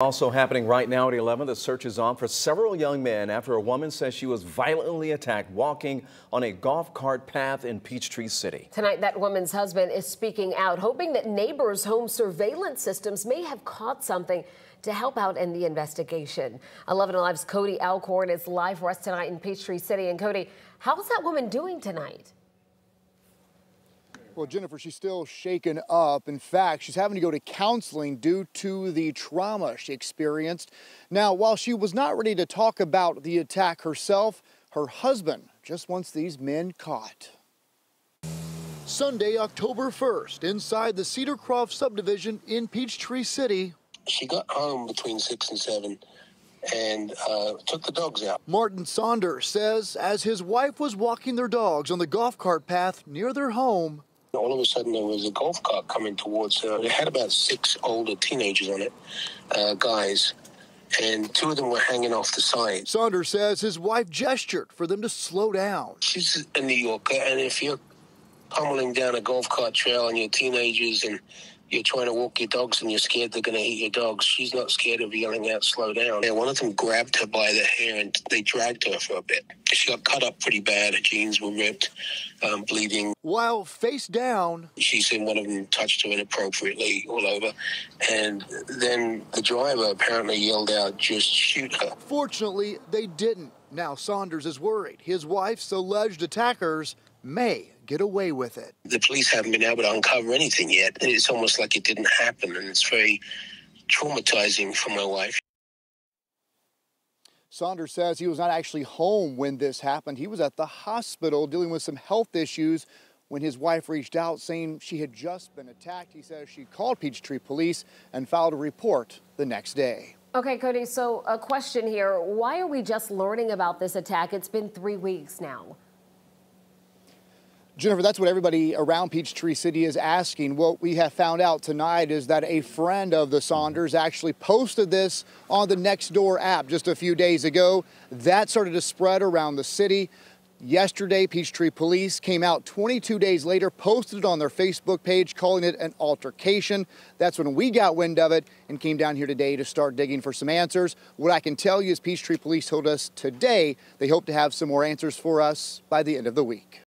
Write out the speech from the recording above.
Also happening right now at 11, the search is on for several young men after a woman says she was violently attacked walking on a golf cart path in Peachtree City. Tonight, that woman's husband is speaking out, hoping that neighbors' home surveillance systems may have caught something to help out in the investigation. 11 Alive's Cody Alcorn is live for us tonight in Peachtree City. And Cody, how's that woman doing tonight? Well, Jennifer, she's still shaken up. In fact, she's having to go to counseling due to the trauma she experienced. Now, while she was not ready to talk about the attack herself, her husband just wants these men caught. Sunday, October 1st, inside the Cedarcroft subdivision in Peachtree City. She got home between 6 and 7 and uh, took the dogs out. Martin Saunders says as his wife was walking their dogs on the golf cart path near their home, all of a sudden, there was a golf cart coming towards her. It had about six older teenagers on it, uh, guys, and two of them were hanging off the side. Saunders says his wife gestured for them to slow down. She's a New Yorker, and if you're pummeling down a golf cart trail and you're teenagers and you're trying to walk your dogs and you're scared they're going to eat your dogs. She's not scared of yelling out, slow down. Yeah, one of them grabbed her by the hair and they dragged her for a bit. She got cut up pretty bad. Her jeans were ripped, um, bleeding. While face down, she said one of them touched her inappropriately all over. And then the driver apparently yelled out, just shoot her. Fortunately, they didn't. Now Saunders is worried. His wife's alleged attackers may get away with it. The police haven't been able to uncover anything yet. It's almost like it didn't happen, and it's very traumatizing for my wife. Saunders says he was not actually home when this happened. He was at the hospital dealing with some health issues when his wife reached out saying she had just been attacked. He says she called Peachtree Police and filed a report the next day. Okay, Cody, so a question here. Why are we just learning about this attack? It's been three weeks now. Jennifer, that's what everybody around Peachtree City is asking. What we have found out tonight is that a friend of the Saunders actually posted this on the Nextdoor app just a few days ago. That started to spread around the city. Yesterday, Peachtree Police came out 22 days later, posted it on their Facebook page, calling it an altercation. That's when we got wind of it and came down here today to start digging for some answers. What I can tell you is Peachtree Police told us today they hope to have some more answers for us by the end of the week.